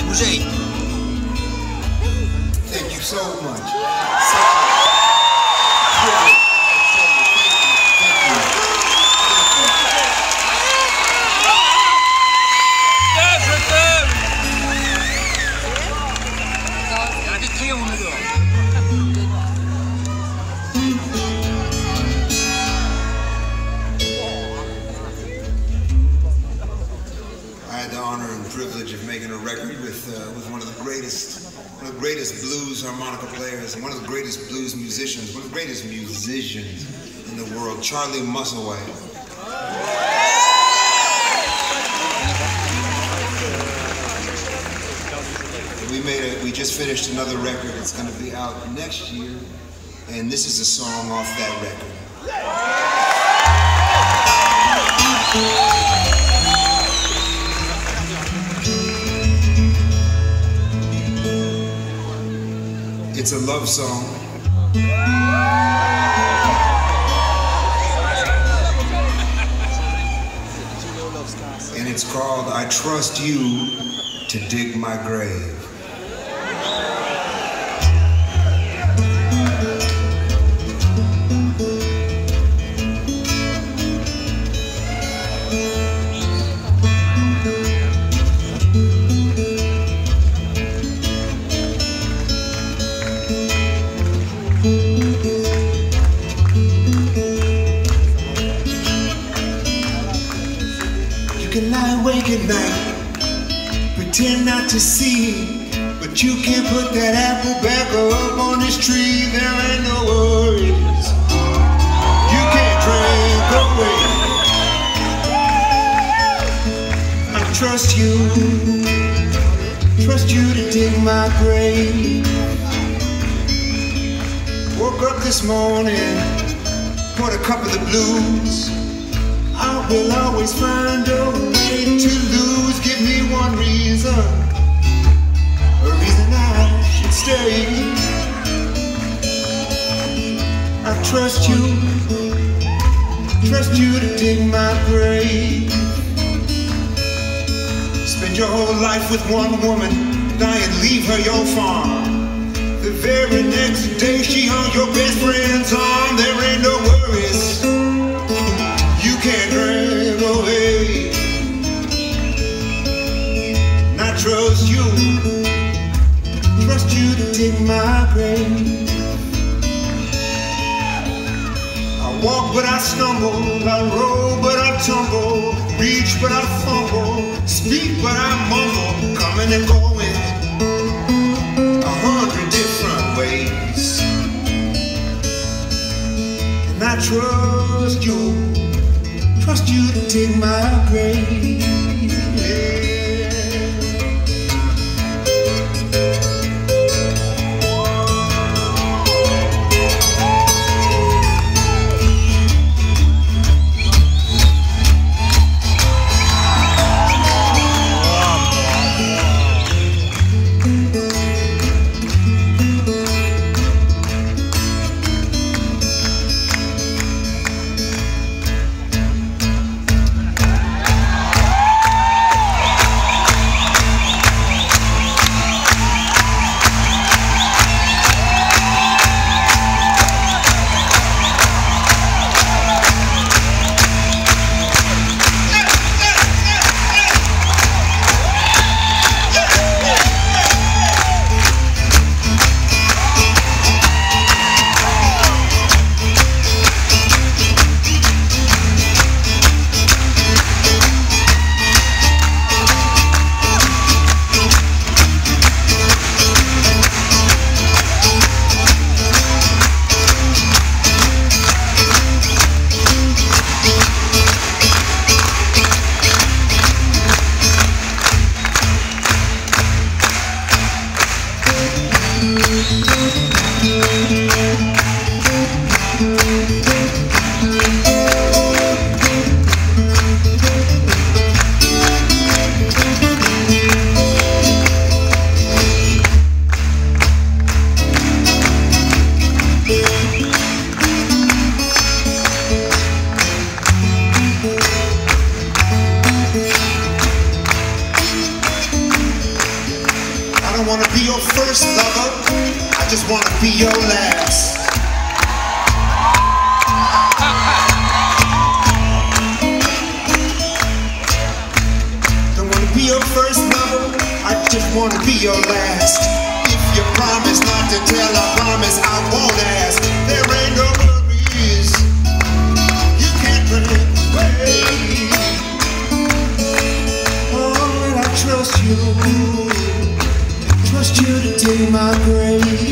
Мужей. Thank you so much. Yeah. Privilege of making a record with uh, with one of the greatest one of the greatest blues harmonica players and one of the greatest blues musicians, one of the greatest musicians in the world, Charlie Musselwhite. We made it. We just finished another record. It's going to be out next year, and this is a song off that record. It's a love song. And it's called I Trust You to Dig My Grave. Pretend not to see, but you can't put that apple back up on this tree. There ain't no worries. You can't drink away. I trust you, trust you to dig my grave. Woke up this morning, poured a cup of the blues. I will always find a way to lose. Give me one reason, a reason I should stay. I trust you, trust you to dig my grave. Spend your whole life with one woman, die and leave her your farm. The very next day she hung your best friend's arm. There ain't no dig my grave. I walk but I stumble, I roll but I tumble, reach but I fumble, speak but I mumble, coming and going a hundred different ways. And I trust you trust you to take my grave. Lover. I just wanna be your last. Don't wanna be your first lover. I just wanna be your last. If you promise not to tell, I promise I won't ask. There ain't no worries. You can't run away. Oh, and I trust you. To my grave.